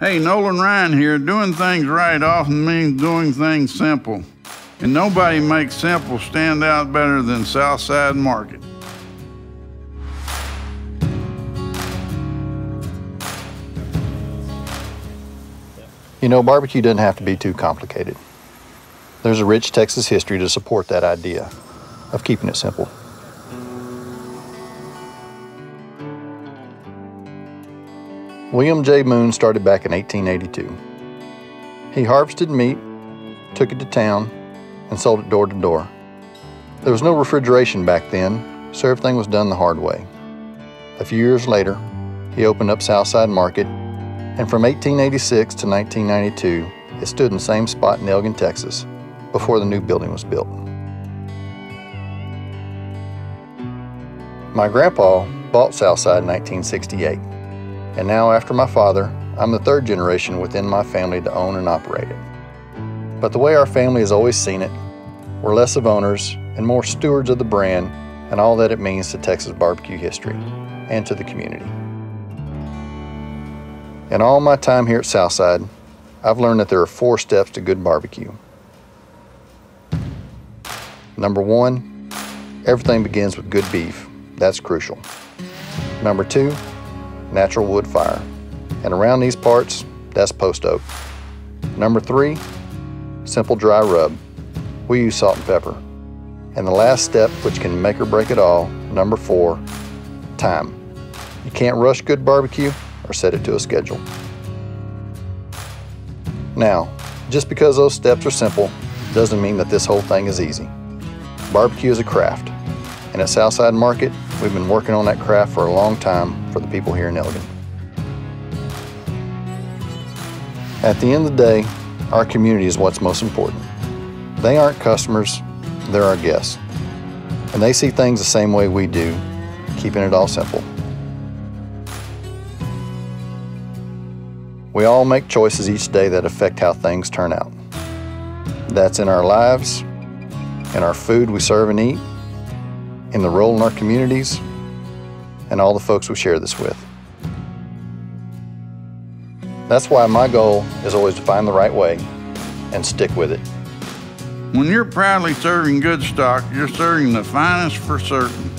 Hey, Nolan Ryan here. Doing things right often means doing things simple. And nobody makes simple stand out better than Southside Market. You know, barbecue doesn't have to be too complicated. There's a rich Texas history to support that idea of keeping it simple. William J. Moon started back in 1882. He harvested meat, took it to town, and sold it door to door. There was no refrigeration back then, so everything was done the hard way. A few years later, he opened up Southside Market, and from 1886 to 1992, it stood in the same spot in Elgin, Texas, before the new building was built. My grandpa bought Southside in 1968, and now, after my father, I'm the third generation within my family to own and operate it. But the way our family has always seen it, we're less of owners and more stewards of the brand and all that it means to Texas barbecue history and to the community. In all my time here at Southside, I've learned that there are four steps to good barbecue. Number one, everything begins with good beef. That's crucial. Number two, natural wood fire. And around these parts, that's post oak. Number three, simple dry rub. We use salt and pepper. And the last step, which can make or break it all, number four, time. You can't rush good barbecue or set it to a schedule. Now, just because those steps are simple doesn't mean that this whole thing is easy. Barbecue is a craft, and at Southside Market, we've been working on that craft for a long time for the people here in Elgin. At the end of the day, our community is what's most important. They aren't customers, they're our guests. And they see things the same way we do, keeping it all simple. We all make choices each day that affect how things turn out. That's in our lives, in our food we serve and eat, in the role in our communities, and all the folks we share this with. That's why my goal is always to find the right way and stick with it. When you're proudly serving Goodstock, you're serving the finest for certain.